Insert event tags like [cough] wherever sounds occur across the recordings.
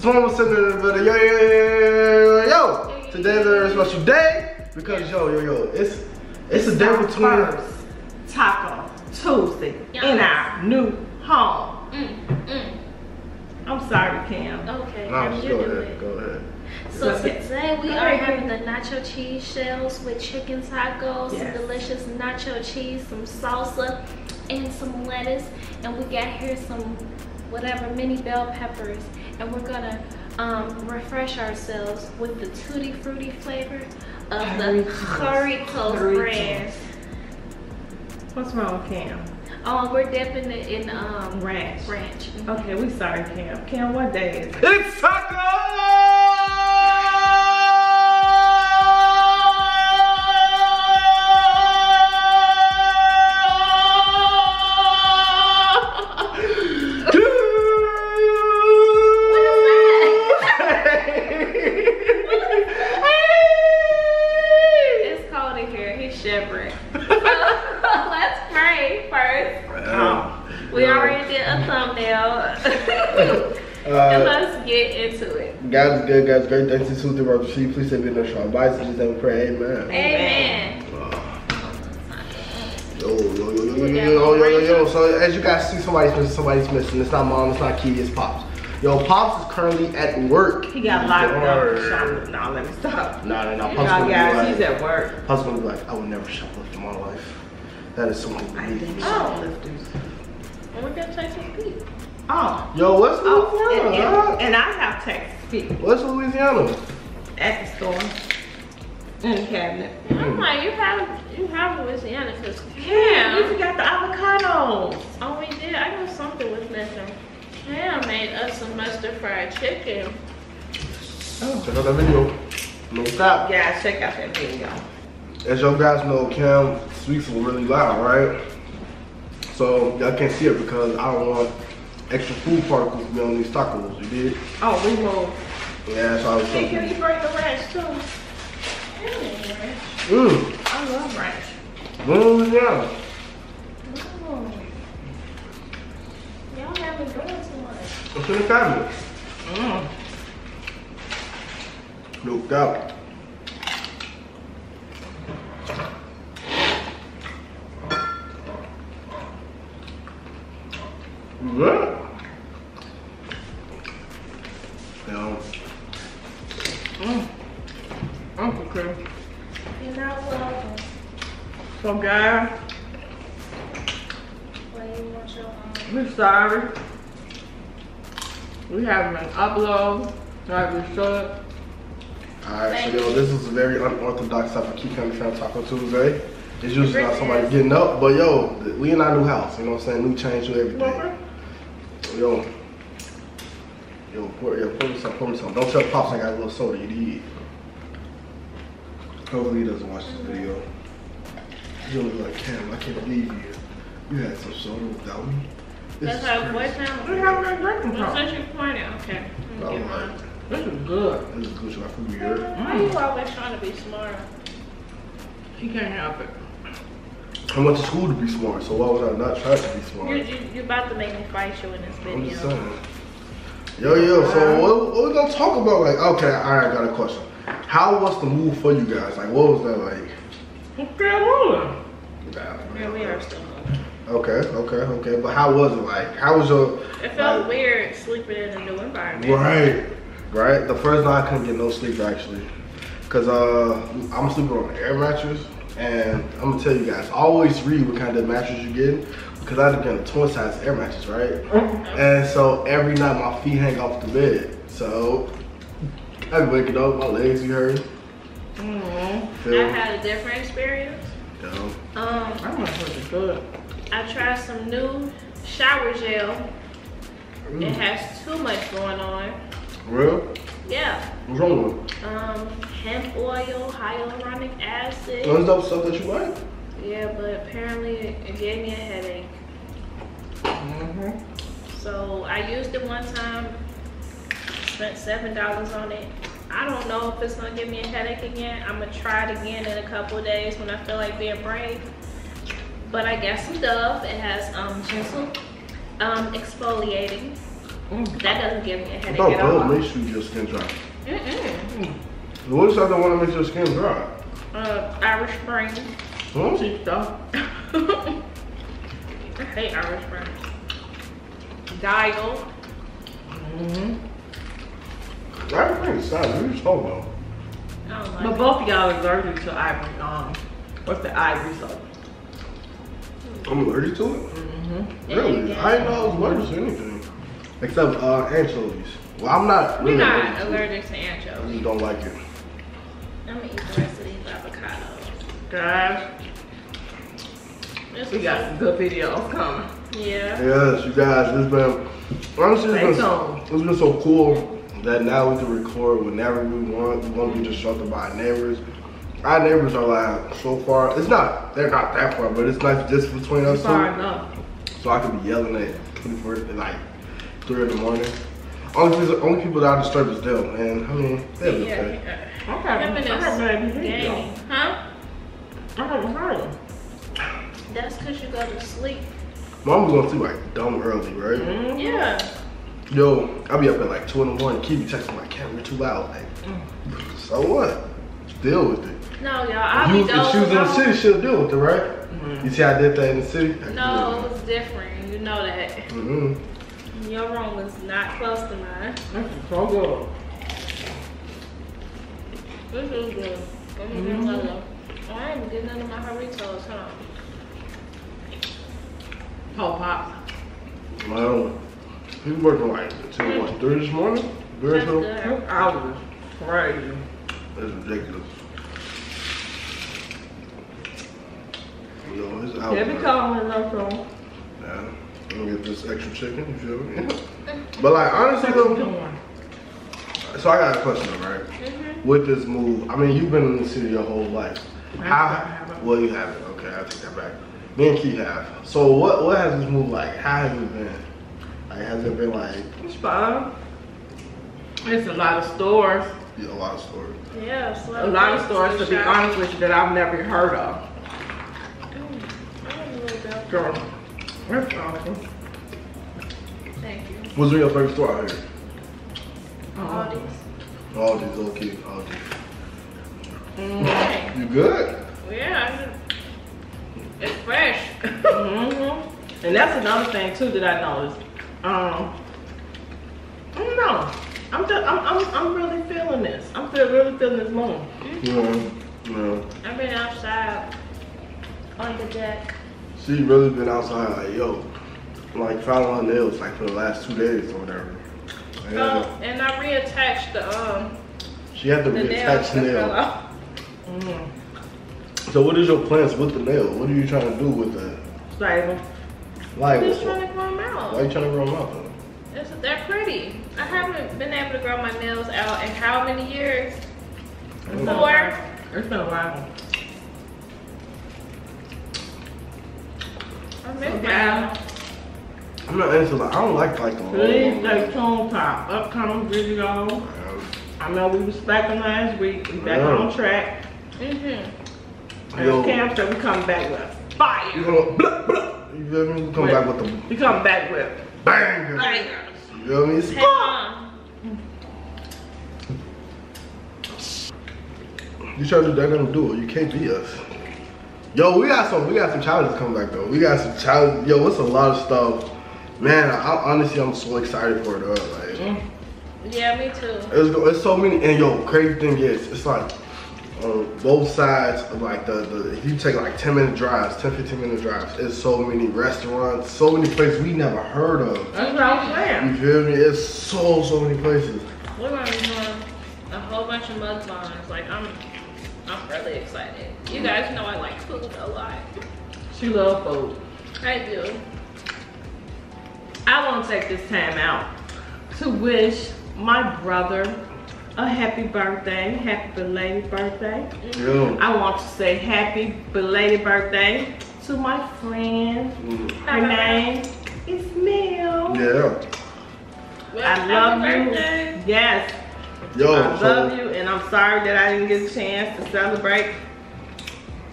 Cinnamon. It's Mama Cinnamon in the building. Yo, yo, yo, yo, yo, yo. Today's a very special day because yo, yo, yo, it's it's a day our between. first Taco Tuesday Yes. in our new home. Mm, mm. I'm sorry, Kam. Okay, No, how just you go do ahead, it? go ahead. So Okay. today we Go are ahead. having the nacho cheese shells with chicken tacos, Yes. some delicious nacho cheese, some salsa, and some lettuce. And we got here some whatever mini bell peppers. And we're gonna um, refresh ourselves with the tutti frutti flavor of the Doritos. Doritos Doritos. brand. What's wrong, Kam? Oh, we're dipping it in um, Ranch. ranch. Okay, we sorry, Kam. Kam, what day is it? It's taco! Great. Thanks to Tuesday, Brother C. Please say be no strong advice. And just have a prayer. Amen. Amen. Yo, yo, yo, yo, yo, yo, yo, yo, yo, yo. So as you guys see, somebody's missing. Somebody's missing. It's not mom. It's not Kee. It's Pops. Yo, Pops is currently at work. He got locked up. Word. Shop- No, let me stop. Nah, nah, nah. Pops No, gonna be guys, like, he's at work. Pops gonna be like, I would never shoplift in my life. That is something I beneath oh, think me. shoplifters. And we're gonna take some peek. Oh. Yo, what's Oh, Louisiana? and, and, and I have Texas people What's Louisiana? at the store. In the cabinet. I'm like, you have you have Louisiana because Yeah, you Kam. forgot the avocados. Oh, we did. I knew something was missing. Kam made us some mustard fried chicken. Oh, check out that video. No stop. Yeah, check out that video. As y'all guys know, Kam speaks really loud, right? So y'all can't see it because I don't want extra food particles to be on these tacos. You did? Oh, we moved. Yeah, that's how I was Hey, can you thinking. bring the ranch too? Mmm. I love ranch. Louisiana. Y'all haven't doing too much. What's in the cabinet? Mm. No doubt. Yeah. Yeah. Mm. Uncle Chris. You're not welcome. So guys, Well, you want your we're sorry. We haven't been upload like we should. Alright, so yo, this is a very unorthodox type of Key County Fam Taco Tuesday. It's usually not somebody getting up, but yo, we in our new house, you know what I'm saying? New change, new everything. Yo. Yo, pour, yo, pour me some, pour me some. Don't tell Pops I got a little soda, you need. Hopefully he doesn't watch this video. He'll be like, Kam, I can't believe you. You had some soda without me. This That's is how crazy." voice sounds. We haven't been drinking Well, from. since you pointed, okay. Let Alright. This is good. This is good, so I feel weird. Why are you always trying to be smart? She can't help it. I went to school to be smart, so why would I not try to be smart? You you you about to make me fight you in this I'm just video. saying. Yo, yo, so what, what we gonna talk about? Like, okay, alright, I got a question. How was the move for you guys? Like, what was that like? What's still moving? Yeah, we are still moving. Okay, okay, okay. But how was it like? How was your It felt like, weird sleeping in a new environment. Right, right. The first night I couldn't get no sleep actually, cause uh I'm sleeping on an air mattress, and I'm gonna tell you guys always read what kind of mattress you get, because I had to get a twin size air mattress, right? And so every night my feet hang off the bed, so I be waking up, my legs be hurting. Mm-hmm. I had a different experience. you know, Um, That must be good. I tried some new shower gel. It Mm. has too much going on. real? Yeah. What's wrong with it? Um, hemp oil, hyaluronic acid. Is that stuff that you like? Yeah, but apparently it gave me a headache. Mm-hmm. So I used it one time, spent seven dollars on it. I don't know if it's gonna give me a headache again. I'm gonna try it again in a couple of days when I feel like being brave. But I got some Dove. It has um, gentle um, exfoliating. That doesn't give me a headache thought at all. Bud makes you your skin dry. Mm-mm. What is that that want to make your skin dry? Uh, Irish Spring. Huh? Cheap stuff. [laughs] I hate Irish Spring. Dial. Mm-hmm. I don't sad. What are you talking about? Like But it. both of y'all are allergic to ivory. Um, what's the ivory soap? I'm allergic to it? Mm-hmm. Really? I didn't know I was allergic to anything. Except uh, anchovies. Well, I'm not We're really not to it. allergic to I anchovies. just don't like it. I'm gonna eat the rest of these avocados. Guys, This we got some good videos coming. Yeah. Yes, you guys, it's been honestly Stay it's been, it's been so cool that now we can record whenever we want. We won't be disrupted by our neighbors. Our neighbors are like so far. It's not they're not that far, but it's nice just between us Far two. enough. So I could be yelling at 24 at like three in the morning. Only people, only people that I disturb is them, and I mean they'll be Yeah. okay. yeah. I haven't, I haven't had any Gaming. videos. Huh? I haven't heard them. That's because you go to sleep. Mom was going to sleep like dumb early, right? Mm-hmm. Yeah. Yo, I'll be up at like two in the morning. Keep me texting my camera too loud. Like, so what? Deal with it. No, y'all. If, I'll you, be if she was in the city, off. she'll deal with it, right? Mhm. You see, I did that in the city. I No, it was different. You know that. Mm-hmm. Your room was not close to mine. That's so good. This is good. Let me get Mhm. another. Oh, I ain't getting none of my Doritos, huh? Whole pop. Well, he was working like until what three this morning. Very That's so. good. Two hours. Crazy. That's ridiculous. Yo, his out. Yeah, be calling me though. Yeah. I'm gonna get this extra chicken. You feel me? but like honestly though, so I got a question, though, right? Mhm. with this move, I mean, you've been in the city your whole life. I How? haven't. Well, you haven't. Okay, I'll take that back. Me and Keith have. So, what what has this move like? How has it been? Like, has it been like It's fun. It's a lot of stores. yeah, a lot of stores. Yeah, A slow lot of down, stores, to be shop. honest with you, that I've never heard of. Mm, I don't know about Girl, that's awesome. Thank you. What's your favorite store out here? All these. All these okay, all these. mm, Hey, You good? yeah, I just- it's fresh. mhm. And that's another thing too that I noticed. Um, I don't know. I'm just, I'm, I'm, I'm really feeling this. I'm feel, really feeling this moon. Yeah. Yeah. I've been outside on the deck. She really been outside like yo, like filing her nails like for the last two days or whatever. Yeah. Oh, and I reattached the um She had to the nails reattach that the nail. off. Mm. So, what is your plans with the nail? What are you trying to do with that? Stable. Like, I'm just trying to grow them out. why are you trying to grow them out though? It's, they're pretty. I haven't been able to grow my nails out in how many years? It's been a Four. It's been a while. I miss my Yeah. nails. I'm not into like I don't like like the long. Please long stay nails. tuned top. Upcoming video. I know we was slacking last week. We back Yeah. on track. Mm-hmm. Yo. And Kam we come back with You fire. gonna blah, blah, you feel me? You come Wait. back with the We come back with bang. Bangers. You feel me? Hey. You try to do that, gonna. You can't be us. Yo, we got some we got some challenges coming back though. We got some challenges. Yo, it's a lot of stuff. Man, I, I- honestly I'm so excited for it. Though. Like. Yeah, me too. It's, it's so many, and yo, crazy thing is, it's like on both sides of like the, the if you take like 10 minute drives, 10, 15 minute drives, it's so many restaurants, so many places we never heard of. That's what I'm saying. You feel me? It's so, so many places. We're gonna be doing a whole bunch of mukbangs. Like I'm, I'm really excited. You guys know I like food a lot. She love food. I do. I want to take this time out to wish my brother a happy birthday, happy belated birthday. Yo. I want to say happy belated birthday to my friend. Mm. Her name is Mel. Yeah. Well, I love happy you. birthday. Yes, Yo, I so love you, and I'm sorry that I didn't get a chance to celebrate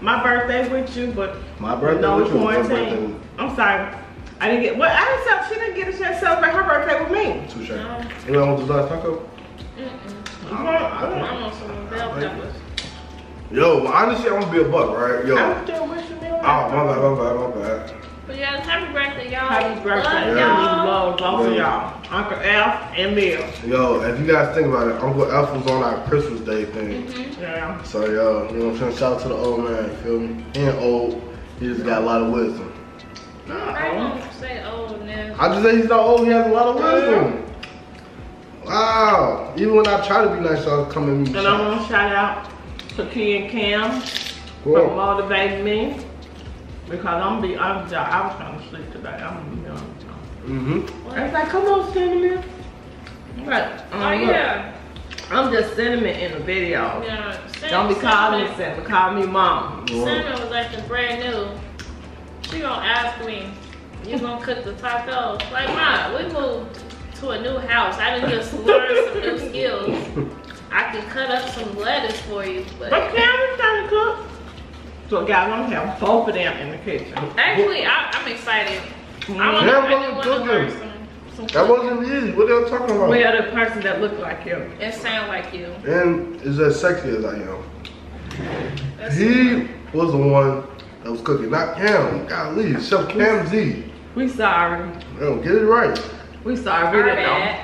my birthday with you, but my birthday no with you was my quarantine. I'm sorry. I didn't get, well, I didn't celebrate, she didn't get a chance to celebrate her birthday with me. Touche. No. Anyone want this last taco? Mm-mm. I- I I- want some bell peppers. Yo, honestly, I'm gonna be a buck, right? Yo. I was still wishing you Oh, my bad, my bad, my bad. But yeah, happy birthday, y'all. Happy birthday. Love Yeah. We y'all. love both of Yeah. y'all. Uncle F and Bill. Yo, if you guys think about it, Uncle F was on our Christmas Day thing. Mhm. Yeah. So, yo, you know what I'm saying? Shout out to the old man, you feel me? He ain't old, he just got a lot of wisdom. I won't say old now. I just say he's not old, he has a lot of wisdom. Wow. Even when I try to be nice, y'all come at me. And I want to shout out to Kee and Kam for motivating me. Because I'm be I'm I was trying to sleep today. I'm you know. Mm-hmm. I was like, come on, cinnamon. I'm like, Oh um, look, yeah. I'm just cinnamon in the video. Yeah. Cin- Don't be calling me cinnamon- cinnamon, call me mom. Cinnamon was acting brand new. She gonna ask me, you gonna cook the tacos? Like, ma, we moved to a new house. I didn't just learn some new [laughs] skills. I can cut up some lettuce for you, But but Cameron's trying to cook. So guys, I'm gonna have both of them in the kitchen. actually, I, I'm excited. I want Yeah, to want to learn some, some That wasn't easy. What they talking about? We are the person that look like you. and sound like you. And is as sexy as I am. That's He was the one that was cooking, not Kam. Golly, Chef Kam Z. We sorry. Yo, get it right. We sorry. We didn't know.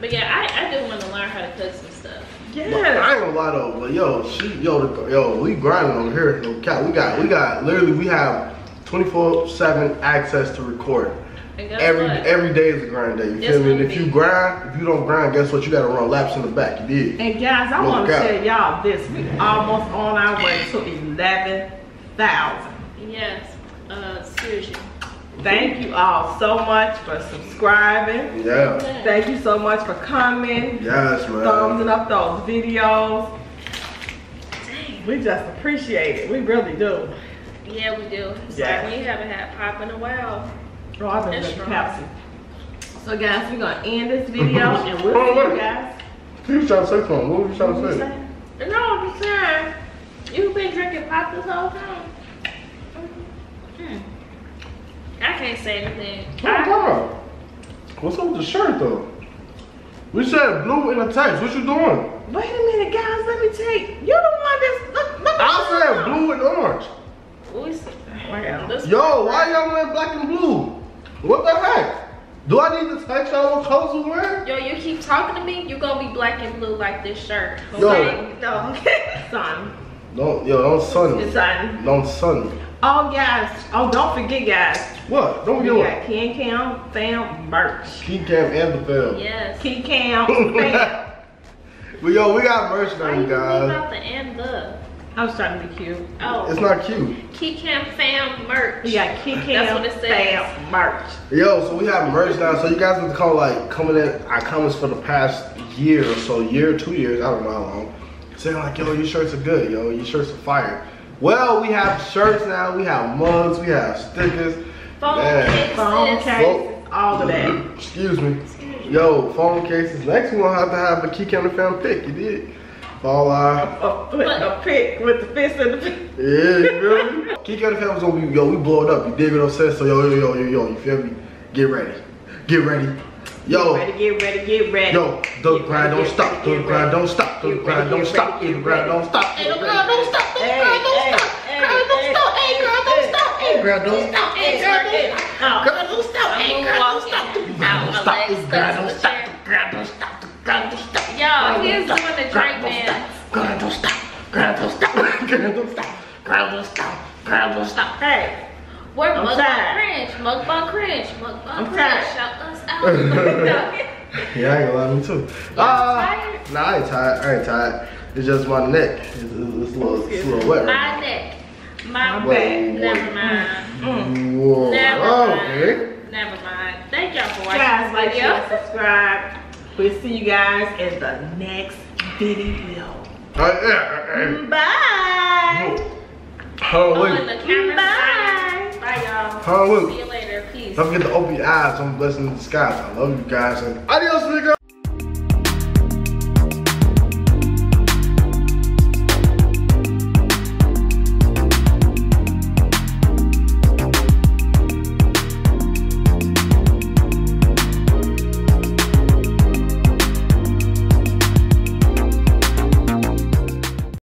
But yeah, I, I do want to learn how to cook some stuff. But Yes. I ain't gonna lie though, but yo, she, yo, yo, we grinding over here. No cap, we got, we got, literally, we have 24/7 access to record. Every what? every day is a grind day. You It's feel me? And if you grind, if you don't grind, guess what? You gotta run laps in the back. You did. And guys, I No want to cap. tell y'all this. We almost on our way to [laughs] 11,000. yes, uh, seriously. Thank you all so much for subscribing. Yeah. Thank you so much for coming, Yes, thumbsing man. up those videos. Dang. We just appreciate it. We really do. Yeah, we do. It's Yeah. like we haven't had pop in a while. Oh, I've been drinking. Pepsi. So guys, we're gonna end this [laughs] video and we'll see you guys. You was trying to say something. What were you trying to say? say? No, I'm just saying. You've been drinking pop this whole time. Hmm. I can't say anything. Oh, I, God. What's up with the shirt though? We said blue in the text. What you doing? Wait a minute, guys. Let me take. You're the one that's look. look I said blue and orange. we, s- Wow. this- Yo, why y'all wearing black and blue? What the heck? Do I need to text y'all what colors we wearing? Yo, you keep talking to me, you're gonna be black and blue like this shirt. Yo. Okay? No. [laughs] Son. Don't, yo, don't sun me. Son. Don't sun me. Oh, guys. Oh, don't forget, guys. What? Don't We get got what? Ken Cam Fam merch. Kee cam and the film. yes. Ken Cam [laughs] Fam. But yo, we got merch now, Why you you guys. out the and the? I was trying to be cute. Oh. It's not cute. Kee Kam Fam merch. We got Ken That's Cam what it says. Fam merch. Yo, so we have merch now. So you guys have to call like coming in our comments for the past year or so, year, two years, I don't know how long. Saying like, yo, your shirts are good, yo, your shirts are fire. Well, we have shirts now, we have mugs, we have stickers. Phone Man. cases. Phone cases, Well- all of that. Excuse me. Excuse me. Yo, phone cases. Next we gonna have to have a key camera fan pick. You did. For all our A, a pick with the fist in the fist. yeah, you feel me? Key camera fan was gonna be yo. We blow it up. You dig what I'm saying? So yo, yo, yo, yo, yo. You feel me? Get ready. Get ready. Yo. Get ready, get ready, get ready. Yo, the Get grind don't stop, ready, the get grind don't stop, the Get grind don't stop, ready, the grind don't stop, Hey, the the grind don't stop, the Hey, grind don't hey, stop, hey, grind don't hey, stop, hey, hey, grind don't hey, stop, hey, grind don't stop, hey, It's grind don't working. stop, grind don't stop, hey, I'm grind don't walking stop, the out grind my don't stop, the legs grind touch don't the stop, chair. the grind don't stop, the grind don't stop. Yo, he's doing the Drake man. Grind don't stop, grind don't stop, grind [laughs] don't stop, grind don't stop, grind don't stop. Hey, We're I'm mukbang tired. cringe, mukbang cringe, mukbang I'm cringe. tired. Shout us [laughs] out. [laughs] Yeah, I ain't gonna lie, me too. Y'all Uh, tired? Nah, I ain't tired, I ain't tired. It's just my neck. It's, it's, it's a little, it's a little wet right My neck. My My back. back. Never mind. mm. now. Whoa, Never oh, mind. okay. Never mind. Thank y'all for watching guys, this like, video. share, subscribe. We'll see you guys in the next video. Uh, yeah, uh, uh, Bye. Hold on, Oh, wait. the Bye. Bye, y'all. Hold on, See wait. you later. Peace. Don't forget to open your eyes. I'm blessing in disguise. I love you guys. And adios,